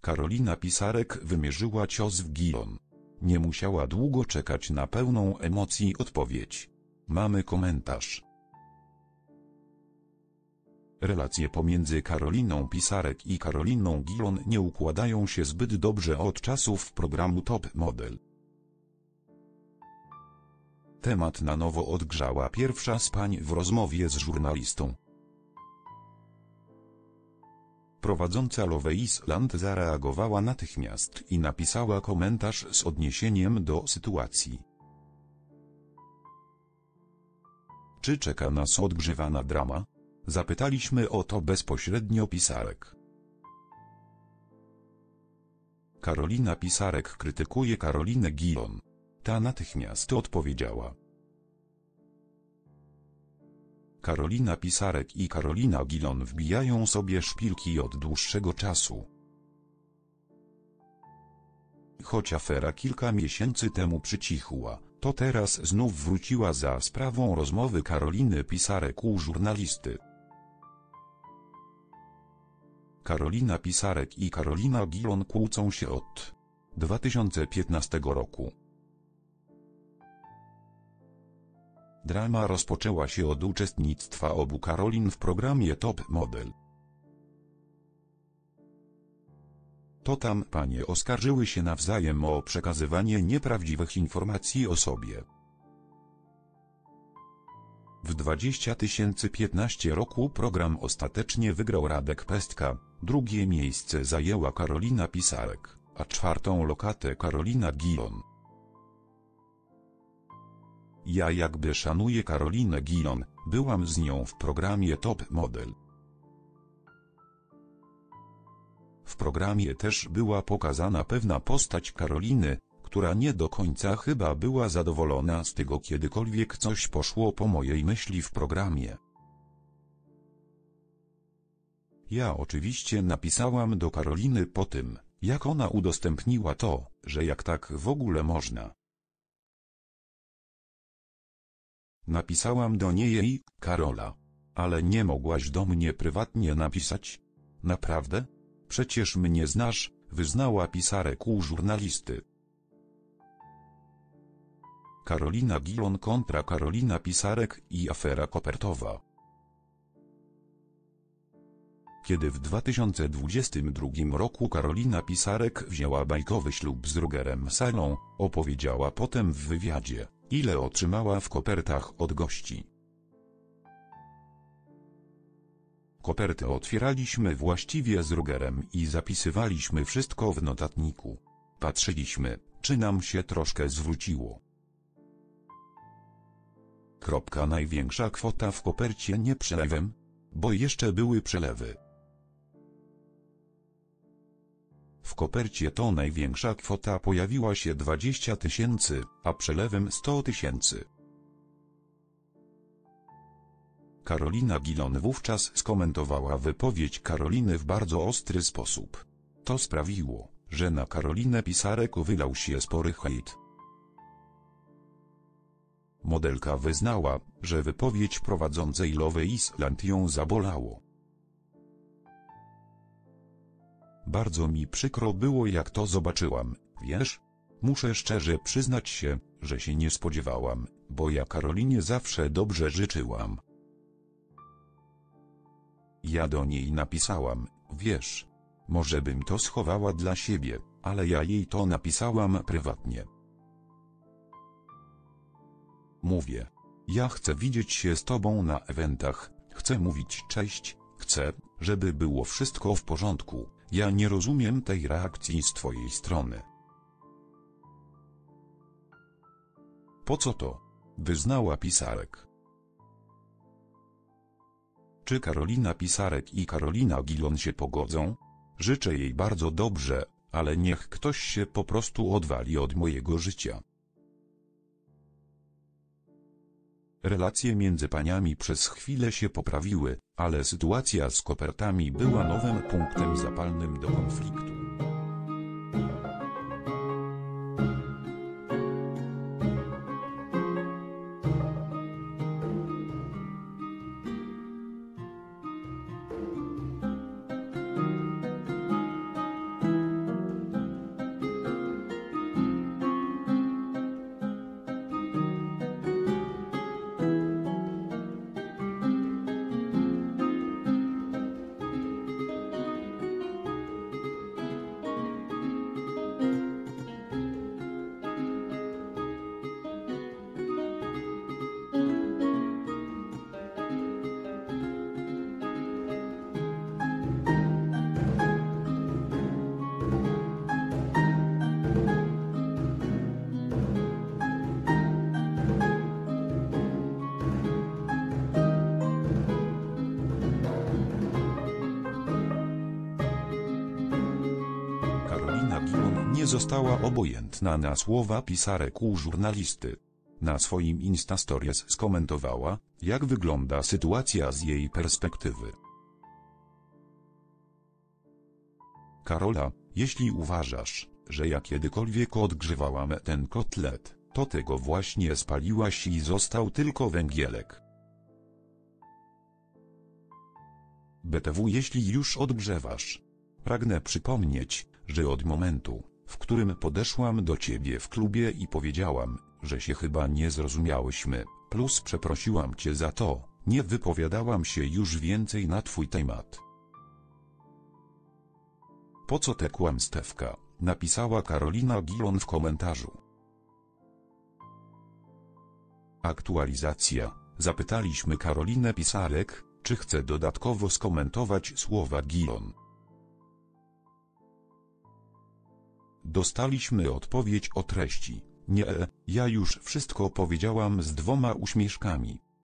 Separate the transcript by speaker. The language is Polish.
Speaker 1: Karolina Pisarek wymierzyła cios w Gilon. Nie musiała długo czekać na pełną emocji odpowiedź. Mamy komentarz. Relacje pomiędzy Karoliną Pisarek i Karoliną Gilon nie układają się zbyt dobrze od czasów programu Top Model. Temat na nowo odgrzała pierwsza z pań w rozmowie z żurnalistą. Prowadząca Love Island zareagowała natychmiast i napisała komentarz z odniesieniem do sytuacji. Czy czeka nas odgrzewana drama? Zapytaliśmy o to bezpośrednio Pisarek. Karolina Pisarek krytykuje Karolinę Gilon. Ta natychmiast odpowiedziała. Karolina Pisarek i Karolina Gilon wbijają sobie szpilki od dłuższego czasu. Choć afera kilka miesięcy temu przycichła, to teraz znów wróciła za sprawą rozmowy Karoliny Pisarek u żurnalisty. Karolina Pisarek i Karolina Gilon kłócą się od 2015 roku. Drama rozpoczęła się od uczestnictwa obu Karolin w programie Top Model. To tam panie oskarżyły się nawzajem o przekazywanie nieprawdziwych informacji o sobie. W 2015 roku program ostatecznie wygrał Radek Pestka, drugie miejsce zajęła Karolina Pisarek, a czwartą lokatę Karolina Gilon. Ja jakby szanuję Karolinę Gilon, byłam z nią w programie Top Model. W programie też była pokazana pewna postać Karoliny, która nie do końca chyba była zadowolona z tego kiedykolwiek coś poszło po mojej myśli w programie. Ja oczywiście napisałam do Karoliny po tym, jak ona udostępniła to, że jak tak w ogóle można. Napisałam do niej, Karola. Ale nie mogłaś do mnie prywatnie napisać? Naprawdę? Przecież mnie znasz, wyznała pisarek u żurnalisty. Karolina Gilon kontra Karolina Pisarek i afera kopertowa. Kiedy w 2022 roku Karolina Pisarek wzięła bajkowy ślub z Rugerem Salą, opowiedziała potem w wywiadzie, ile otrzymała w kopertach od gości. Koperty otwieraliśmy właściwie z Rugerem i zapisywaliśmy wszystko w notatniku. Patrzyliśmy, czy nam się troszkę zwróciło. Kropka największa kwota w kopercie nie przelewem, bo jeszcze były przelewy. Kopercie to największa kwota pojawiła się 20 tysięcy, a przelewem 100 tysięcy. Karolina Gilon wówczas skomentowała wypowiedź Karoliny w bardzo ostry sposób. To sprawiło, że na Karolinę Pisarek wylał się spory hejt. Modelka wyznała, że wypowiedź prowadzącej Love Island ją zabolało. Bardzo mi przykro było jak to zobaczyłam, wiesz? Muszę szczerze przyznać się, że się nie spodziewałam, bo ja Karolinie zawsze dobrze życzyłam. Ja do niej napisałam, wiesz, może bym to schowała dla siebie, ale ja jej to napisałam prywatnie. Mówię, ja chcę widzieć się z tobą na eventach, chcę mówić cześć, chcę, żeby było wszystko w porządku, ja nie rozumiem tej reakcji z twojej strony. Po co to? Wyznała Pisarek. Czy Karolina Pisarek i Karolina Gilon się pogodzą? Życzę jej bardzo dobrze, ale niech ktoś się po prostu odwali od mojego życia. Relacje między paniami przez chwilę się poprawiły, ale sytuacja z kopertami była nowym punktem zapalnym do konfliktu. Nie została obojętna na słowa pisarek żurnalisty. Na swoim Instastories skomentowała, jak wygląda sytuacja z jej perspektywy. Karola, jeśli uważasz, że ja kiedykolwiek odgrzewałam ten kotlet, to tego właśnie spaliłaś i został tylko węgielek. BTW jeśli już odgrzewasz. Pragnę przypomnieć, że od momentu, w którym podeszłam do ciebie w klubie i powiedziałam, że się chyba nie zrozumiałyśmy, plus przeprosiłam cię za to, nie wypowiadałam się już więcej na twój temat. Po co te kłamstewka? Napisała Karolina Gilon w komentarzu. Aktualizacja. Zapytaliśmy Karolinę Pisarek, czy chce dodatkowo skomentować słowa Gilon. Dostaliśmy odpowiedź o treści. Nie, ja już wszystko powiedziałam z dwoma uśmieszkami.